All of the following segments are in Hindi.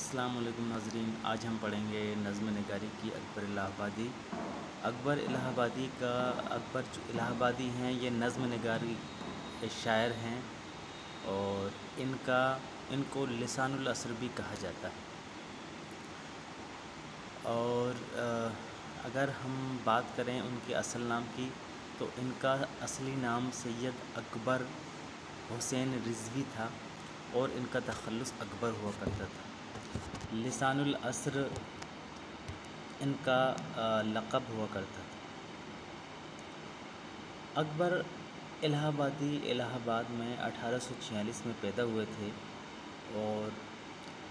वालेकुम नाजरीन, आज हम पढ़ेंगे नज़म नगारी की अकबर इलाहाबादी। अकबर इलाहाबादी का, अकबर जो इलाहाबादी हैं, ये नज़म नगारी के शायर हैं और इनका, इनको लसानुलअसर भी कहा जाता है। और अगर हम बात करें उनके असल नाम की तो इनका असली नाम सैयद अकबर हुसैन रिजवी था और इनका तखल्लुस अकबर हुआ करता था। लिसानुल असर इनका लक़ब हुआ करता था। अकबर इलाहाबादी, इलाहाबाद में 1846 में पैदा हुए थे और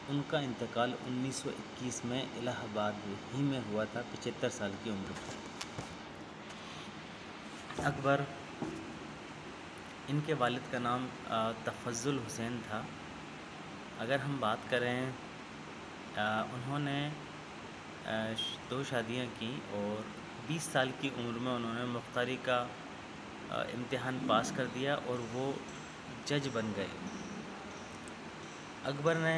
उनका इंतकाल 1921 में इलाहाबाद ही में हुआ था, पचहत्तर साल की उम्र अकबर, इनके वालिद का नाम तफज़ुल हुसैन था। अगर हम बात करें उन्होंने दो शादियाँ की और 20 साल की उम्र में उन्होंने मुख्तारी का इम्तिहान पास कर दिया और वो जज बन गए। अकबर ने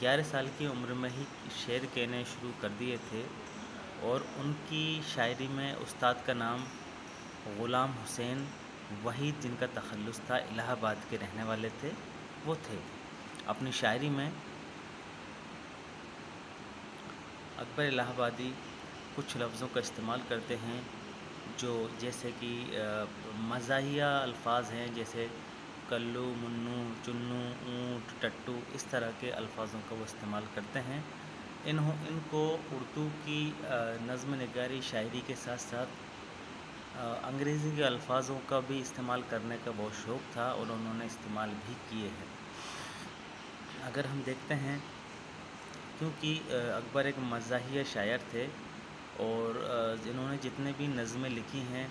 11 साल की उम्र में ही शेर कहने शुरू कर दिए थे और उनकी शायरी में उस्ताद का नाम ग़ुलाम हुसैन वही जिनका तखल्लुस था, इलाहाबाद के रहने वाले थे, वो थे। अपनी शायरी में अकबर इलाहाबादी कुछ लफ्ज़ों का इस्तेमाल करते हैं, जो जैसे कि मज़ाहिया अल्फाज हैं, जैसे कल्लू, मुन्नू, चुन्नू, ऊँट, टट्टू, इस तरह के अल्फाज़ों का वो इस्तेमाल करते हैं। इन्हों, इनको उर्दू की नज़म नगारी शायरी के साथ साथ अंग्रेज़ी के अल्फाज़ों का भी इस्तेमाल करने का बहुत शौक़ था और उन्होंने इस्तेमाल भी किए हैं। अगर हम देखते हैं क्योंकि अकबर एक मज़ाहिया शायर थे और जिन्होंने जितने भी नज़में लिखी हैं,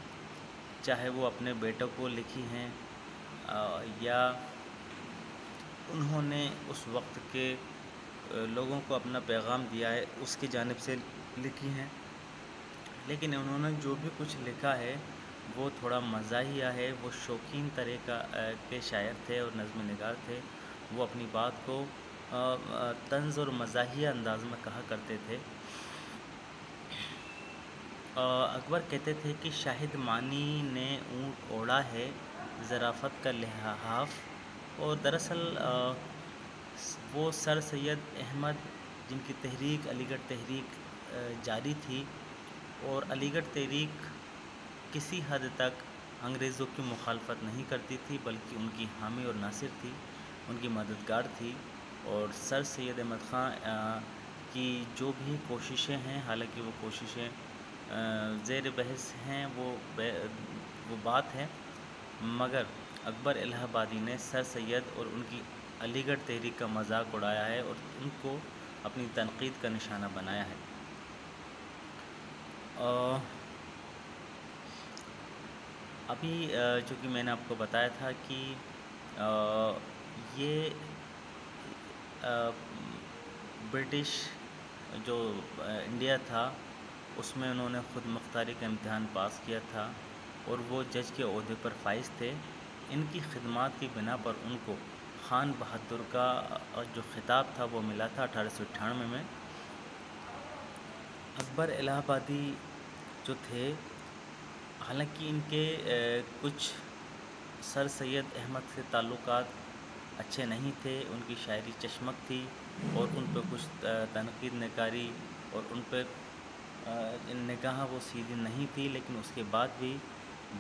चाहे वो अपने बेटों को लिखी हैं या उन्होंने उस वक्त के लोगों को अपना पैगाम दिया है, उसकी जानब से लिखी हैं। लेकिन उन्होंने जो भी कुछ लिखा है, वो थोड़ा मज़ाहिया है, वो शौकीन तरह का के शायर थे और नज़म नगार थे। वो अपनी बात को तंज और मज़ाहिया अंदाज में कहा करते थे। अकबर कहते थे कि शाहिद मानी ने ऊँट ओढ़ा है, ज़राफ़त का लिहाफ, और दरअसल वो सर सैयद अहमद, जिनकी तहरीक, अलीगढ़ तहरीक जारी थी, और अलीगढ़ तहरीक किसी हद तक अंग्रेज़ों की मुखालफत नहीं करती थी, बल्कि उनकी हामी और नासिर थी, उनकी मददगार थी। और सर सैद अहमद ख़ान की जो भी कोशिशें हैं, हालाँकि वो कोशिशें ज़ेर बहस हैं, वो वो बात है, मगर अकबर इलाहाबादी ने सर सैद और उनकी अलीगढ़ तहरीक का मज़ाक उड़ाया है और उनको अपनी तनकीद का निशाना बनाया है। अभी चूँकि मैंने आपको बताया था कि ये ब्रिटिश जो इंडिया था, उसमें उन्होंने ख़ुद मुख्तारी का इम्तहान पास किया था और वो जज के अहदे पर फाइज थे। इनकी खदमात की बिना पर उनको ख़ान बहादुर का जो ख़िताब था वो मिला था अठारह सौ अट्ठानवे में। अकबर इलाहाबादी जो थे, हालाँकि इनके कुछ सर सैद अहमद से ताल्लुक़ात अच्छे नहीं थे उनकी शायरी चश्मक थी और उन पर कुछ तनकीद नकारी और उन पर निगाह वो सीधी नहीं थी लेकिन उसके बाद भी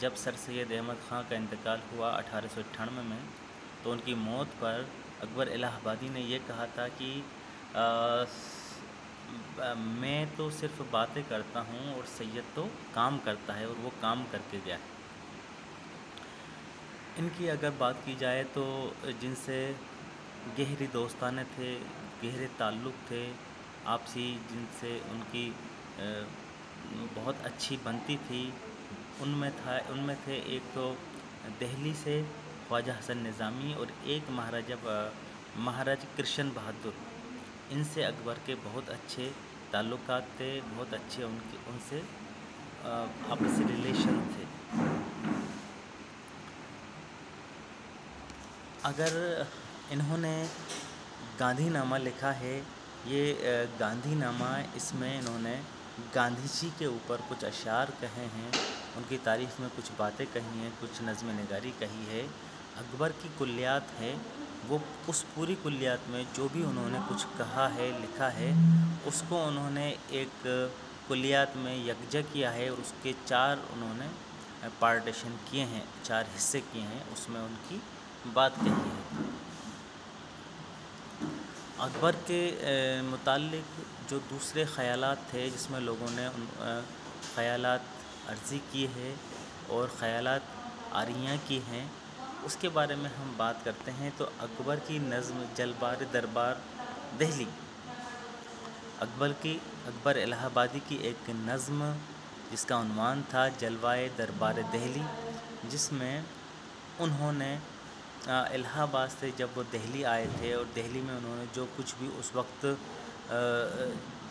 जब सर सैद अहमद ख़ान का इंतकाल हुआ अठारह सौ अट्ठानवे में तो उनकी मौत पर अकबर इलाहाबादी ने यह कहा था कि आ, मैं तो सिर्फ़ बातें करता हूँ और सैयद तो काम करता है और वो काम करके गया है। इनकी अगर बात की जाए तो जिनसे गहरी दोस्ताने थे, गहरे ताल्लुक़ थे, आपसी जिनसे उनकी बहुत अच्छी बनती थी, उनमें था, उनमें थे एक तो दिल्ली से ख्वाजा हसन निज़ामी और एक महाराजा महाराज कृष्ण बहादुर। इनसे अकबर के बहुत अच्छे ताल्लुक़ थे, बहुत अच्छे उनके, उनसे आपसी रिलेशन थे। अगर इन्होंने गांधी नामा लिखा है, ये गांधी नामा इसमें इन्होंने गांधी जी के ऊपर कुछ अशार कहे हैं, उनकी तारीफ़ में कुछ बातें कही हैं, कुछ नज़म नगारी कही है, अकबर की कुल्लियात है, वो उस पूरी कुल्लियात में जो भी उन्होंने कुछ कहा है, लिखा है, उसको उन्होंने एक कुल्लियात में यकजा किया है और उसके चार उन्होंने पार्टीशन किए हैं, चार हिस्से किए हैं, उसमें उनकी बात कही है। अकबर के मुतालिक जो दूसरे ख़यालात थे, जिसमें लोगों ने उन ख़यालात अर्ज़ी की है और ख़यालात आरियाँ की हैं, उसके बारे में हम बात करते हैं। तो अकबर की नज़म जलबार दरबार दहली। अकबर की, अकबर इलाहाबादी की एक नज़म, जिसका था, जलवाए दरबार दहली, जिसमें उन्होंने इलाहाबाद से जब वो दिल्ली आए थे और दिल्ली में उन्होंने जो कुछ भी उस वक्त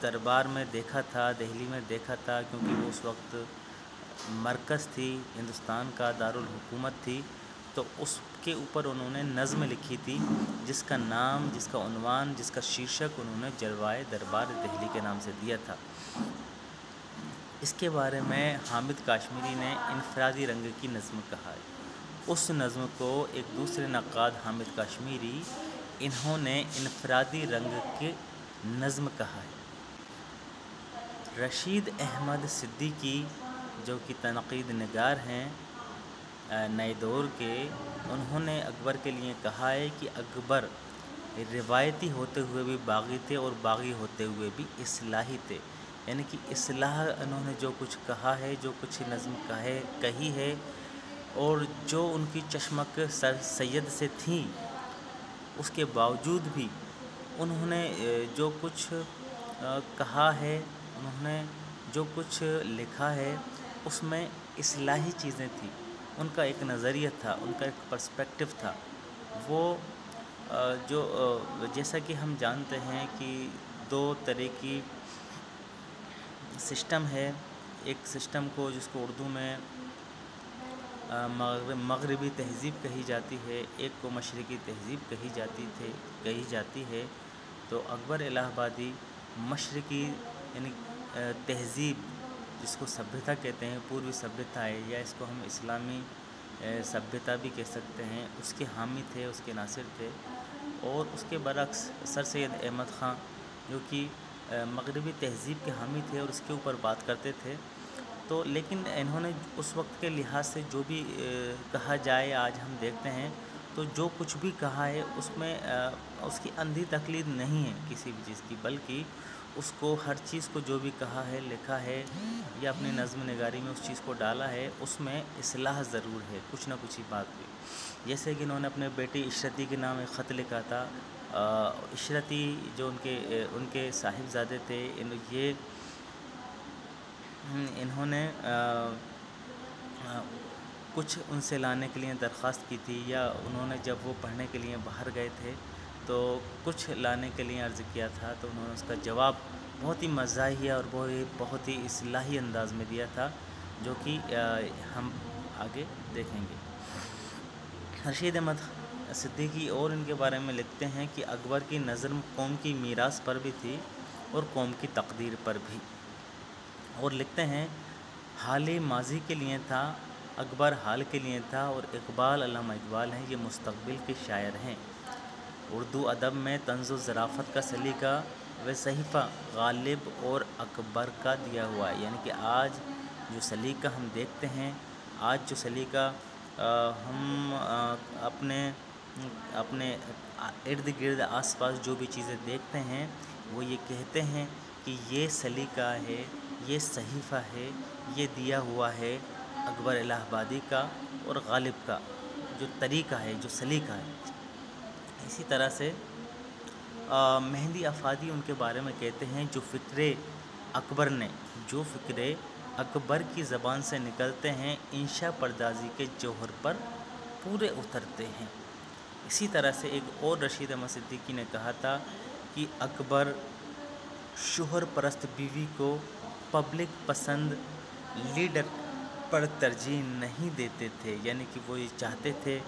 दरबार में देखा था, दिल्ली में देखा था, क्योंकि वो उस वक्त मरकज़ थी, हिंदुस्तान का दारुल हुकूमत थी तो उसके ऊपर उन्होंने नज़म लिखी थी, जिसका नाम, जिसका उनवान, जिसका शीर्षक उन्होंने जलवाए दरबार दिल्ली के नाम से दिया था। इसके बारे में हामिद काश्मीरी ने इनफरादी रंग की नज़म कहा है। उस नज़म को एक दूसरे नक़ाद हामिद कश्मीरी, इन्होंने इनफरादी रंग के नज़म कहा है। रशीद अहमद सिद्दीकी, जो कि तनकीद नगार हैं नए दौर के, उन्होंने अकबर के लिए कहा है कि अकबर रिवायती होते हुए भी बागी थे और बागी होते हुए भी असलाही थे। यानी कि असलाह उन्होंने जो कुछ कहा है, जो कुछ नज़म कहे, कही है और जो उनकी चश्मक सर सैद से थी, उसके बावजूद भी उन्होंने जो कुछ कहा है, उन्होंने जो कुछ लिखा है, उसमें असलाही चीज़ें थी। उनका एक नज़रिया था, उनका एक पर्सपेक्टिव था। वो जो जैसा कि हम जानते हैं कि दो तरह की सिस्टम है। एक सिस्टम को जिसको उर्दू में मगरबी तहज़ीब कही जाती है, एक को मशरक़ी तहज़ीब कही जाती थे, कही जाती है। तो अकबर इलाहाबादी मशरक़ी यानी तहज़ीब जिसको सभ्यता कहते हैं, पूर्वी सभ्यता है, या इसको हम इस्लामी सभ्यता भी कह सकते हैं, उसके हामी थे, उसके नासिर थे। और उसके बरक्स सर सैद अहमद ख़ान जो कि मगरबी तहज़ीब के हामी थे और उसके ऊपर बात करते थे। तो लेकिन इन्होंने उस वक्त के लिहाज से जो भी कहा जाए, आज हम देखते हैं तो जो कुछ भी कहा है, उसमें उसकी अंधी तकलीद नहीं है किसी भी चीज़ की, बल्कि उसको, हर चीज़ को जो भी कहा है, लिखा है, या अपनी नज़म नगारी में उस चीज़ को डाला है, उसमें असलाह ज़रूर है, कुछ ना कुछ ही बात हुई जैसे कि इन्होंने अपने बेटी इशरती के नाम एक ख़त लिखा था इशरती जो उनके उनके साहिबजादे थे ये इन्होंने कुछ उनसे लाने के लिए दरख्वास्त की थी या उन्होंने जब वो पढ़ने के लिए बाहर गए थे तो कुछ लाने के लिए अर्ज़ किया था तो उन्होंने उसका जवाब बहुत ही मज़ाही और बहुत ही बहुत ही असलाही अंदाज में दिया था, जो कि हम आगे देखेंगे। रशीद अहमद सिद्दीकी और इनके बारे में लिखते हैं कि अकबर की नज़र कौम की मीरास पर भी थी और कौम की तकदीर पर भी। और लिखते हैं हाल ही माजी के लिए था अकबर हाल के लिए था और इकबाल अलामा इकबाल हैं ये मुस्तबिल के शायर हैं। उर्दू अदब में तंज़ ज़राफ़त का सलीका व सहीफ़ा गालिब और अकबर का दिया हुआ है। यानी कि आज जो सलीका हम देखते हैं आज जो सलीका हम आ, अपने अपने इर्द गिर्द आस पास जो भी चीज़ें देखते हैं वो ये कहते हैं कि ये सलीका है, ये सहीफ़ा है, ये दिया हुआ है अकबर इलाहाबादी का और गालिब का, जो तरीका है, जो सलीका है। इसी तरह से मेहंदी अफादी उनके बारे में कहते हैं, जो फ़िक्रे अकबर ने, जो फ़िक्रे अकबर की ज़बान से निकलते हैं इंशा परदाजी के जौहर पर पूरे उतरते हैं। इसी तरह से एक और रशीद अहमद सिद्दीकी ने कहा था कि अकबर शोहर परस्त बीवी को पब्लिक पसंद लीडर पर तरजीह नहीं देते थे यानी कि वो ये चाहते थे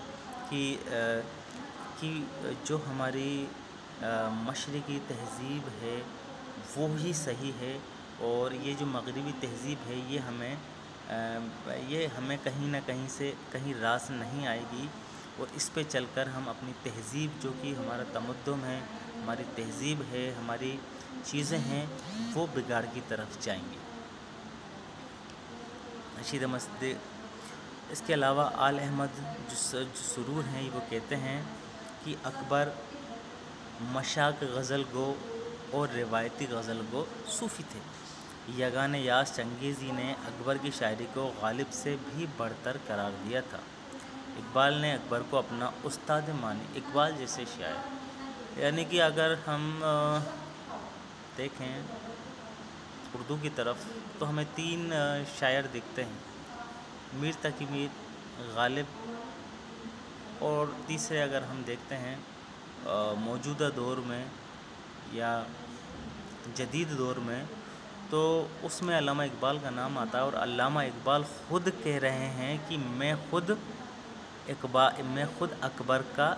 कि आ, कि जो हमारी मशरक़ी तहज़ीब है वो ही सही है और ये जो मगरबी तहज़ीब है ये हमें आ, ये हमें कहीं ना कहीं से कहीं रास नहीं आएगी। और इस पे चलकर हम अपनी तहज़ीब जो कि हमारा तमद्दुम है हमारी तहज़ीब है हमारी चीज़ें हैं वो बिगाड़ की तरफ़ जाएँगी। रशीद मस्द इसके अलावा आल अहमद जो, जो सुरूर हैं वो कहते हैं कि अकबर मशाक गज़ल गो और रिवायती गज़ल गो सूफ़ी थे। यगान यास चंगेज़ी ने अकबर की शायरी को गालिब से भी बढ़तर करार दिया था। इकबाल ने अकबर को अपना उस्ताद मानी इकबाल जैसे शायर यानी कि अगर हम देखें उर्दू की तरफ़ तो हमें तीन शायर दिखते हैं। मीर तकी मीर गालिब और तीसरे अगर हम देखते हैं मौजूदा दौर में या जदीद दौर में तो उसमें अलामा इकबाल का नाम आता है और अलामा इकबाल ख़ुद कह रहे हैं कि मैं ख़ुद इकबाल मैं ख़ुद अकबर का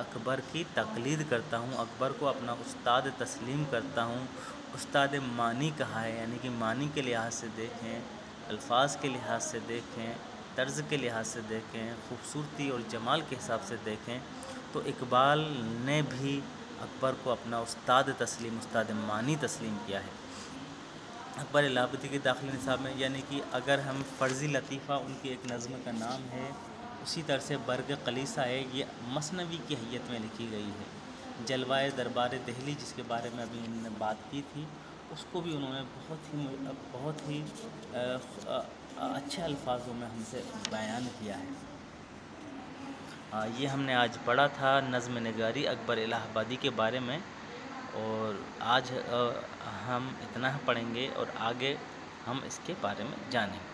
अकबर की तकलीद करता हूँ, अकबर को अपना उस्ताद तस्लीम करता हूँ। उस्ताद मानी कहा है? यानी कि मानी के लिहाज से देखें, अल्फाज के लिहाज से देखें, तर्ज़ के लिहाज से देखें, ख़ूबसूरती और जमाल के हिसाब से देखें तो इकबाल ने भी अकबर को अपना उस्ताद तस्लीम, उस्ताद मानी तस्लीम किया है। अकबर इलाबती के दाखिल निसाब में, यानी कि अगर हम फ़र्ज़ी लतीफ़ा, उनकी एक नज़म का नाम है उसी तरह से बर्ग कलीसा है ये मसनवी की हैत में लिखी गई है। जलवाए दरबार दहली जिसके बारे में अभी उन्होंने बात की थी उसको भी उन्होंने बहुत ही बहुत ही अच्छे अल्फाजों में हमसे बयान किया है। आ, ये हमने आज पढ़ा था नज़म नगारी अकबर इलाहाबादी के बारे में और आज आ, हम इतना पढ़ेंगे और आगे हम इसके बारे में जानेंगे।